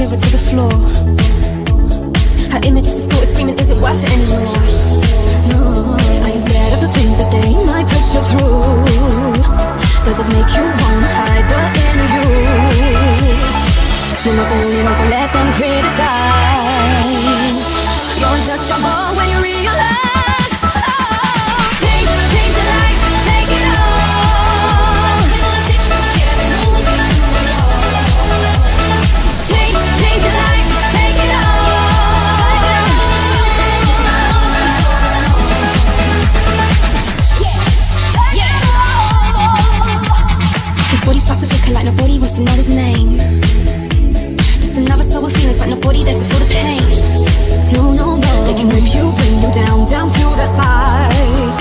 mirror to the floor Her image is distorted, screaming, is it worth it anymore? No, are you scared of the things that they might put you through? Does it make you wanna hide the inner you? You're not the only one, so let them criticize You're untouchable like nobody wants to know his name. Just another soul with feelings, but nobody there to feel the pain. No, no, no. They can rip you, bring you down, down to the side.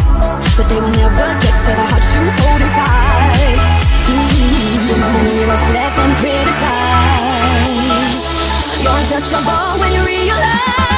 But they will never get to the heart you hold inside. Mm-hmm. You must let them criticize. You're untouchable when you realize.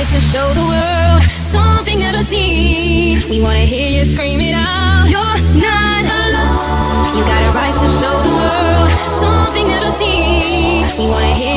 Right to show the world something never seen. We wanna hear you scream it out. You're not alone. You got a right to show the world something never seen. We wanna hear